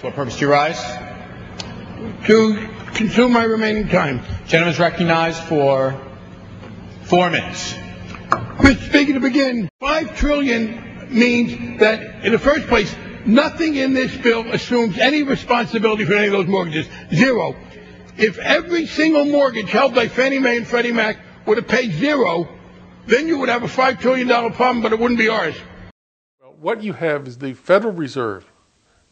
What purpose do you rise? to consume my remaining time. Gentleman is recognized for four minutes. Mr. Speaker, to begin, five trillion means that, in the first place, nothing in this bill assumes any responsibility for any of those mortgages. Zero. If every single mortgage held by Fannie Mae and Freddie Mac would have paid zero, then you would have a five trillion dollar problem, but it wouldn't be ours. What you have is the Federal Reserve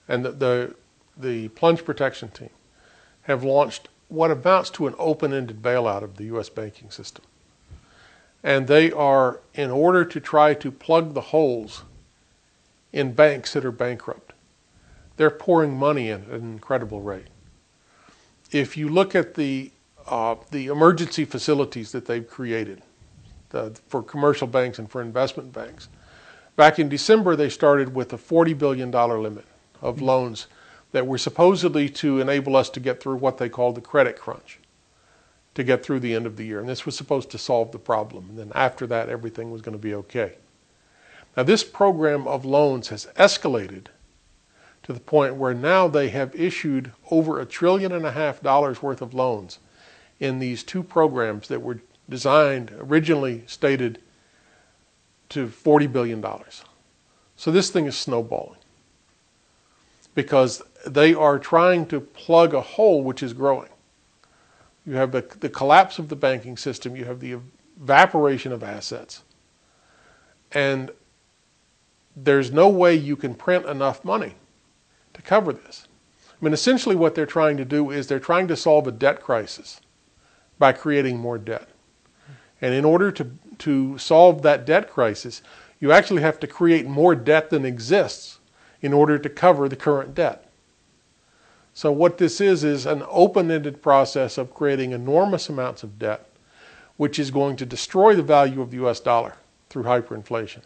and the, the, the plunge protection team have launched what amounts to an open-ended bailout of the U.S. banking system. And they are, in order to try to plug the holes in banks that are bankrupt, they're pouring money in at an incredible rate. If you look at the uh, the emergency facilities that they've created the, for commercial banks and for investment banks, back in December they started with a $40 billion limit of loans that were supposedly to enable us to get through what they called the credit crunch, to get through the end of the year. And this was supposed to solve the problem. And then after that, everything was going to be okay. Now, this program of loans has escalated to the point where now they have issued over a trillion and a half dollars worth of loans in these two programs that were designed, originally stated to $40 billion. So this thing is snowballing because they are trying to plug a hole which is growing. You have the, the collapse of the banking system, you have the evaporation of assets, and there's no way you can print enough money to cover this. I mean, essentially, what they're trying to do is they're trying to solve a debt crisis by creating more debt. And in order to, to solve that debt crisis, you actually have to create more debt than exists in order to cover the current debt. So what this is is an open-ended process of creating enormous amounts of debt, which is going to destroy the value of the US dollar through hyperinflation.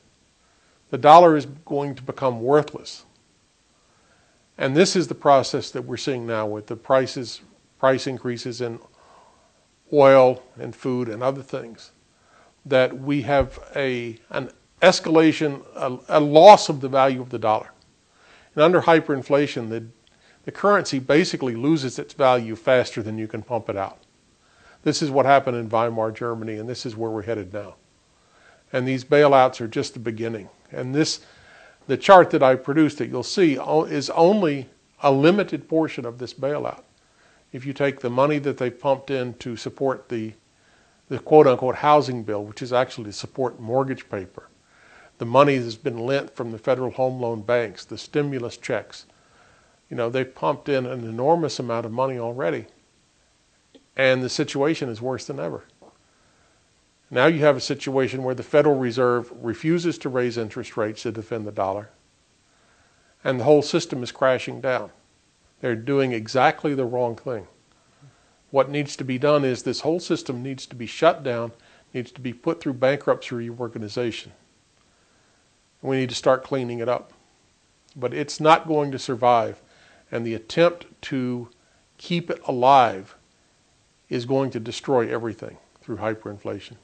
The dollar is going to become worthless. And this is the process that we're seeing now with the prices, price increases in oil and food and other things. That we have a, an escalation, a, a loss of the value of the dollar. And under hyperinflation, the the currency basically loses its value faster than you can pump it out. This is what happened in Weimar Germany, and this is where we're headed now. And these bailouts are just the beginning. And this, the chart that I produced that you'll see is only a limited portion of this bailout. If you take the money that they pumped in to support the, the quote unquote housing bill, which is actually to support mortgage paper, the money that's been lent from the federal home loan banks, the stimulus checks, you know, they've pumped in an enormous amount of money already. And the situation is worse than ever. Now you have a situation where the Federal Reserve refuses to raise interest rates to defend the dollar. And the whole system is crashing down. They're doing exactly the wrong thing. What needs to be done is this whole system needs to be shut down, needs to be put through bankruptcy reorganization. We need to start cleaning it up. But it's not going to survive and the attempt to keep it alive is going to destroy everything through hyperinflation.